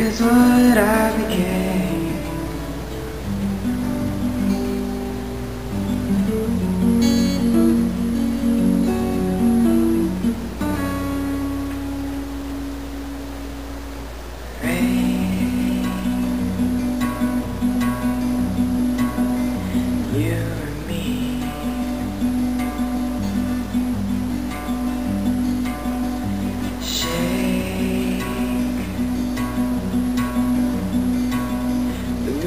is what I became.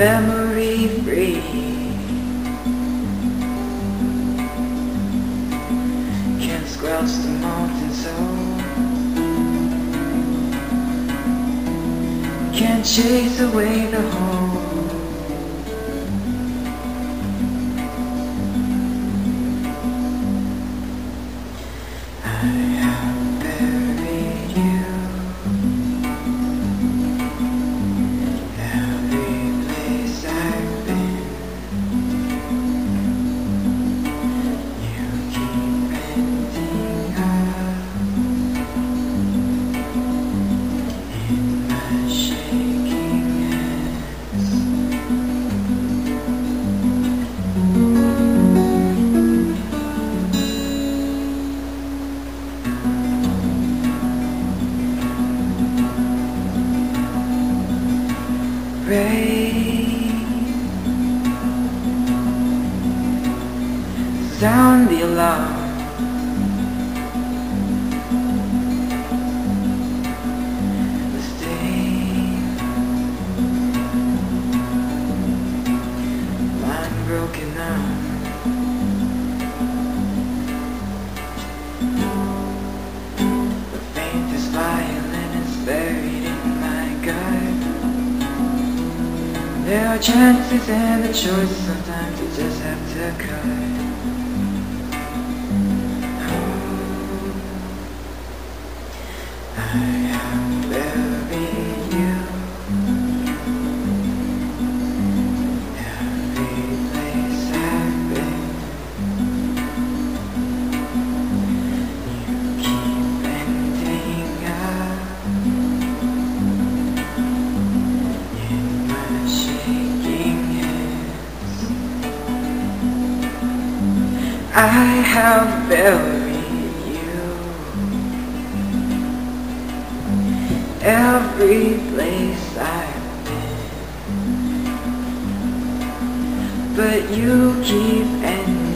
Memory free. Can't squelch the mountain soul. Can't chase away the whole. Rain, sound the alarm. Broken now. There are chances and the choices sometimes you just have to cut. I have buried you. Every place I've been, but you keep ending.